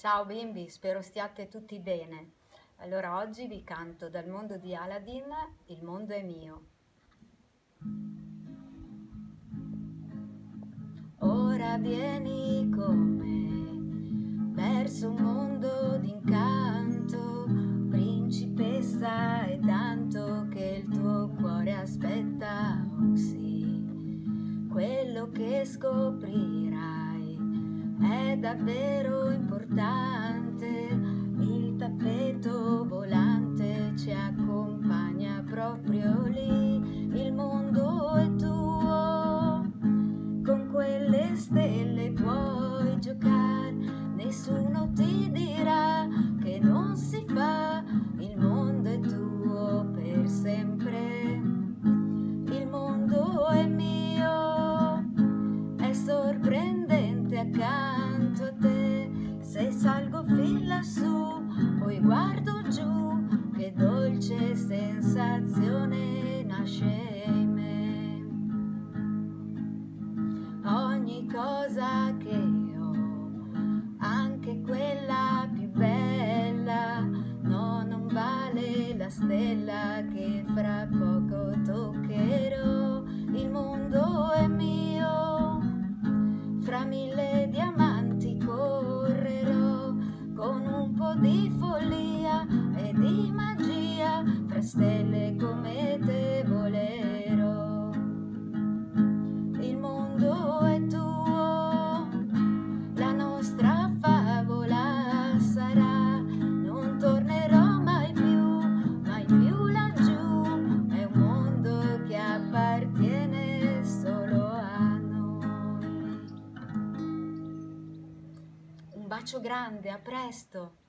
Ciao bimbi, spero stiate tutti bene. Allora oggi vi canto dal mondo di Aladdin, Il mondo è mio. Ora vieni con me verso un mondo d'incanto, principessa è tanto che il tuo cuore aspetta, oh sì, quello che scoprirai è davvero importante, sempre, il mondo è mio, è sorprendente accanto a te, se salgo fin lassù, poi guardo giù, che dolce sensazione nasce in me. Ogni cosa che la stella che fra poco toccherò, il mondo è mio, fra mille diamanti di follia e di magia, fra stelle come te volerò. Bacio grande, a presto!